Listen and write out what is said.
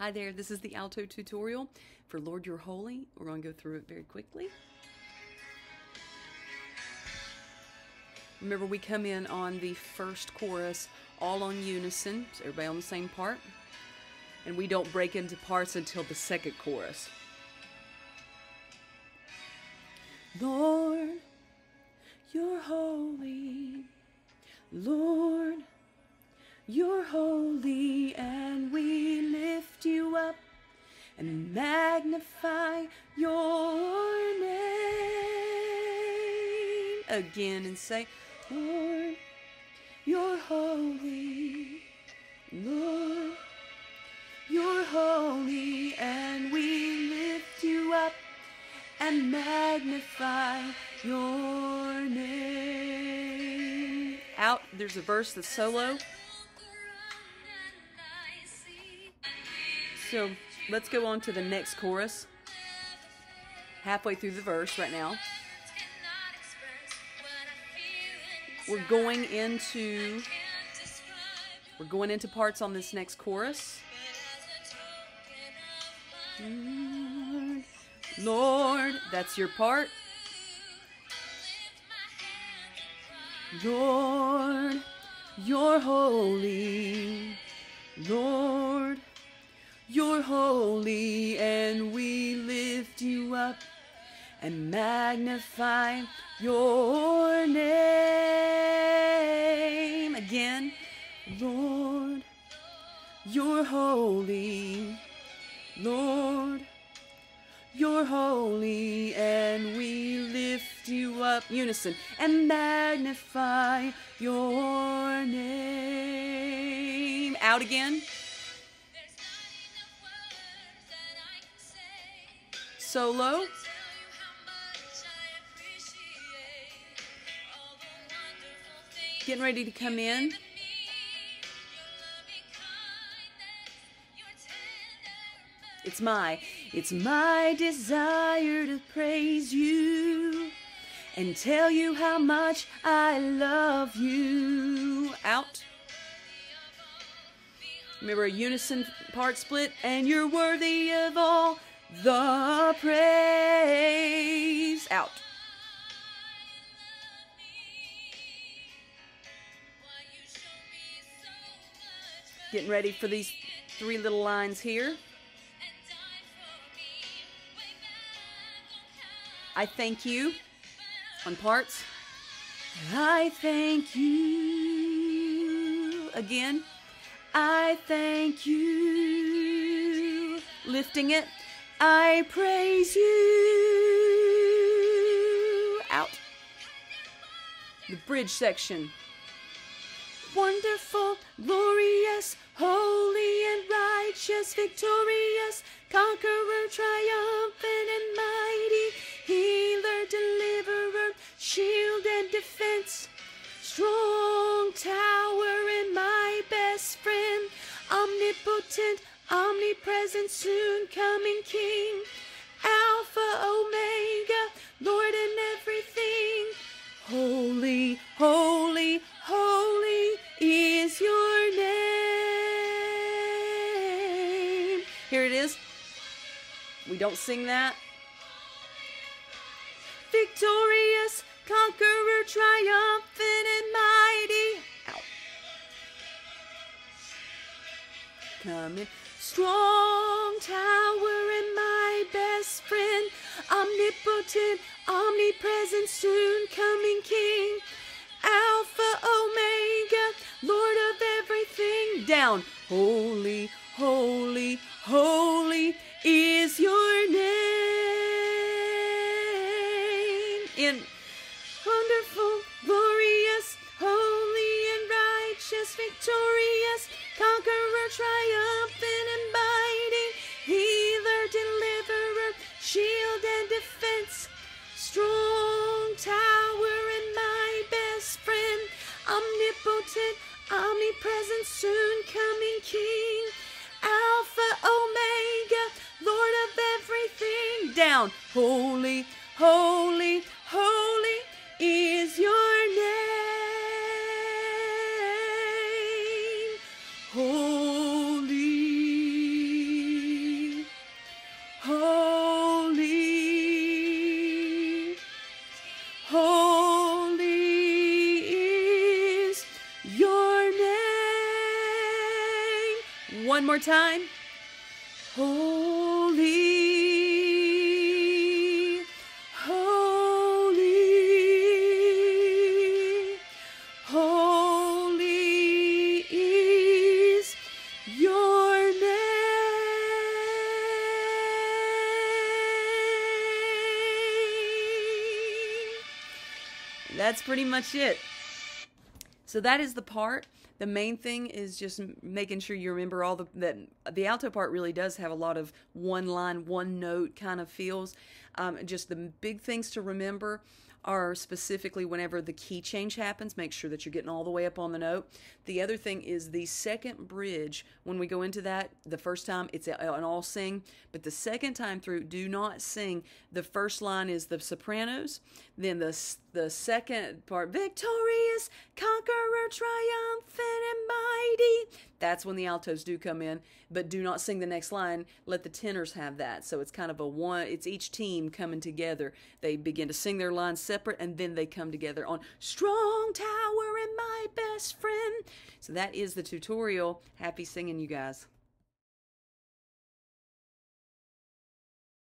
Hi there, this is the alto tutorial for Lord You're Holy. We're going to go through it very quickly. Remember, we come in on the first chorus all on unison, so everybody on the same part. And we don't break into parts until the second chorus. Lord, you're holy. Lord, you're holy, your name. Again, and say, Lord, you're holy. Lord, you're holy, and we lift you up and magnify your name. Out, there's a verse that's solo. So let's go on to the next chorus. Halfway through the verse right now. We're going into we're going into parts on this next chorus. Lord, Lord, that's your part. Lord, you're holy. Lord, you're holy, and we lift you up and magnify your name. Again, Lord, you're holy. Lord, you're holy, and we lift you up. Unison. And magnify your name. Out again. Solo. Getting ready to come in. It's my, it's my desire to praise you and tell you how much I love you. Out. Remember a unison part split, and you're worthy of all the praise. Out. Getting ready for these three little lines here. I thank you on parts. I thank you again. I thank you. Lifting it. I praise you. Out. The bridge section. Wonderful, glorious, holy and righteous, victorious, conqueror, triumphant and mighty, healer, deliverer, shield and defense, strong tower and my best friend, omnipotent, omnipresent, soon coming King, Alpha, Omega, Lord and everything. Holy, holy don't sing that. Victorious, conqueror, triumphant and mighty. Out. Coming. Strong tower and my best friend, omnipotent, omnipresent, soon coming King, Alpha, Omega, Lord of everything. Down. Holy, holy, holy is your present soon coming King, Alpha, Omega, Lord of everything. Down, holy, holy, holy is your name. Holy, holy, holy. One more time. Holy, holy, holy is your name. That's pretty much it. So that is the part. The main thing is just making sure you remember all the that the alto part really does have a lot of one line, one note kind of feels. Um, just the big things to remember are specifically whenever the key change happens, make sure that you're getting all the way up on the note. The other thing is the second bridge. When we go into that, the first time it's an all sing, but the second time through, do not sing. The first line is the sopranos, then the the second part, victorious, conqueror, triumphant and mighty. That's when the altos do come in, but do not sing the next line. Let the tenors have that. So it's kind of a one, it's each team coming together. They begin to sing their lines separate and then they come together on Strong Tower and My Best Friend. So that is the tutorial. Happy singing, you guys.